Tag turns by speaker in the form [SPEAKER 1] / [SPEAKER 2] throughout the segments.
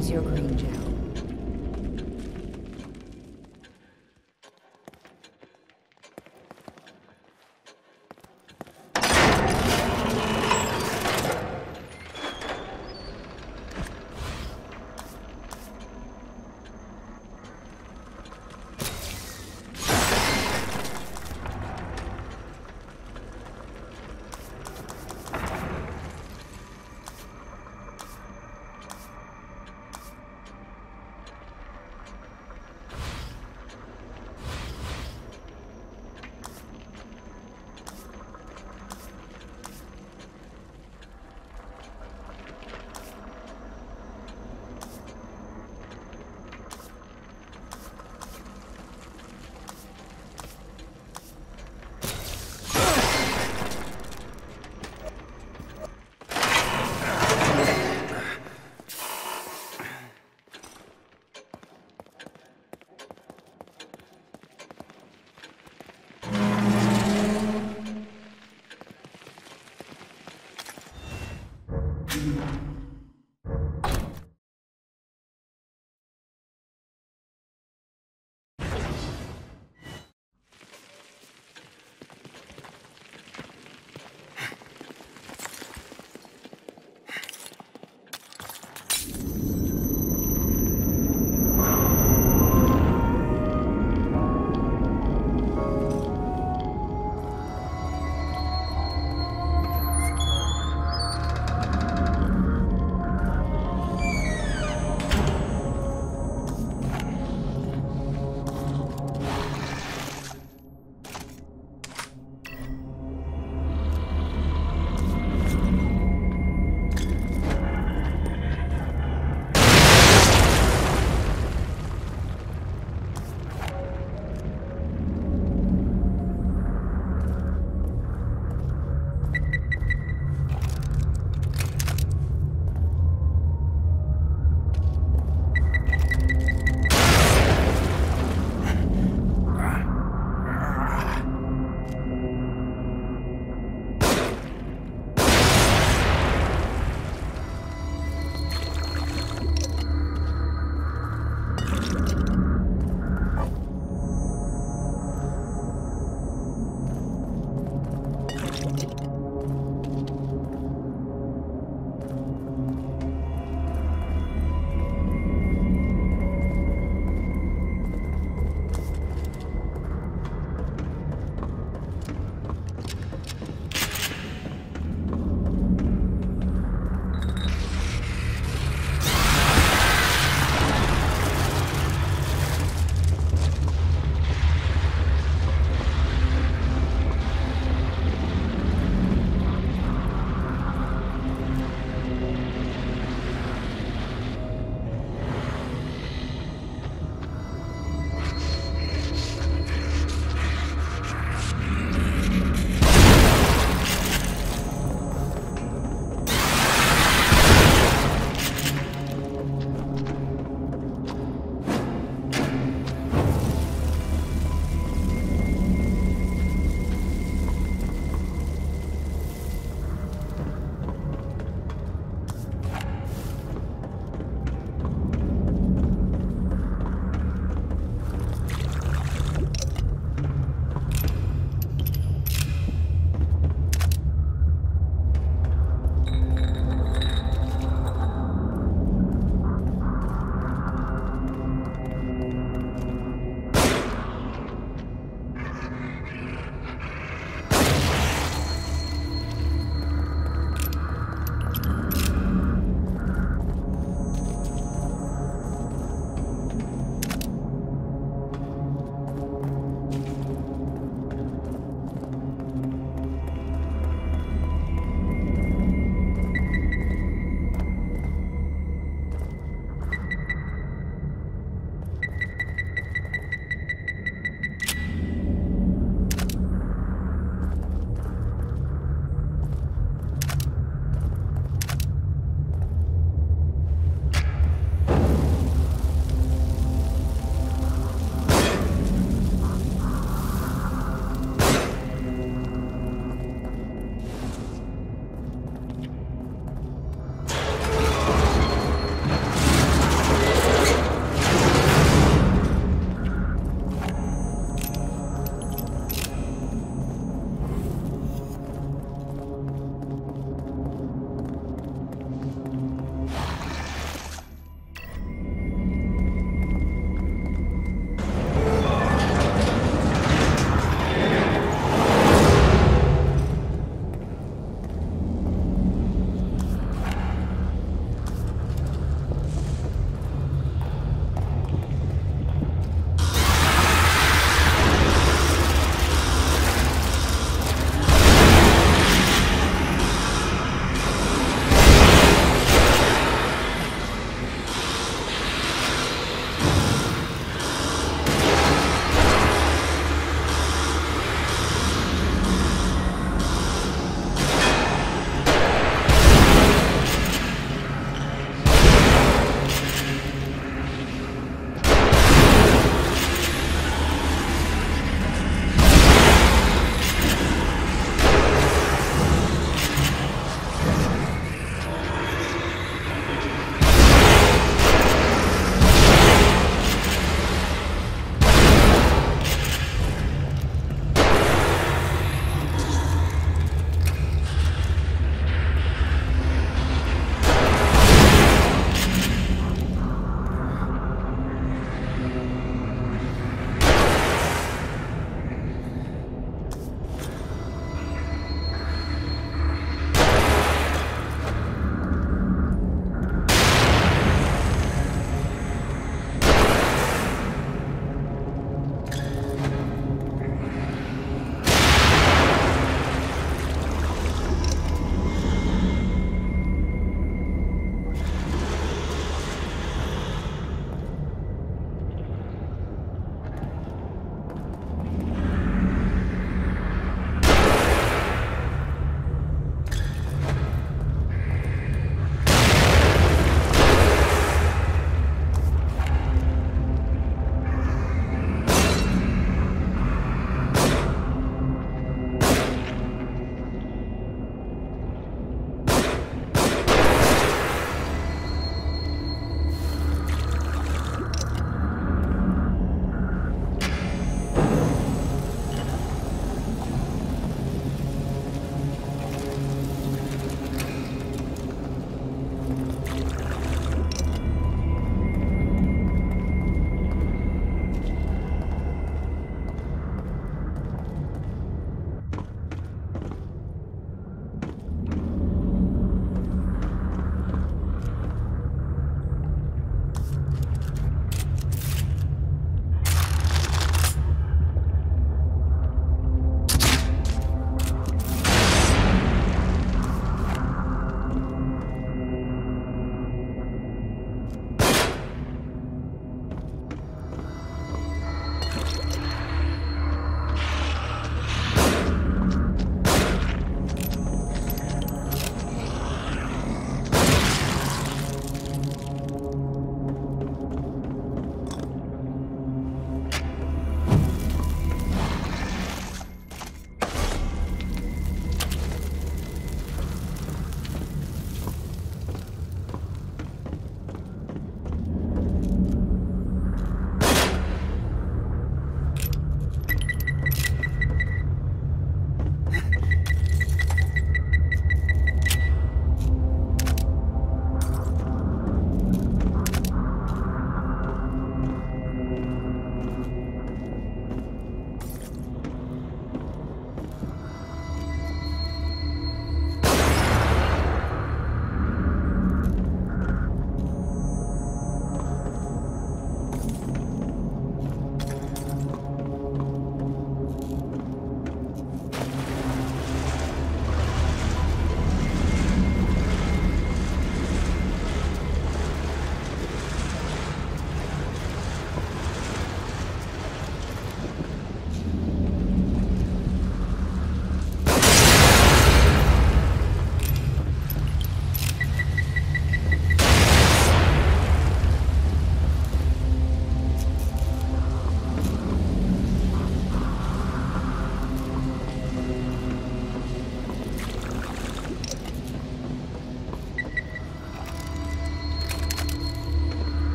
[SPEAKER 1] use your green gel?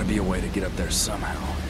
[SPEAKER 2] Gotta be a way to get up there somehow.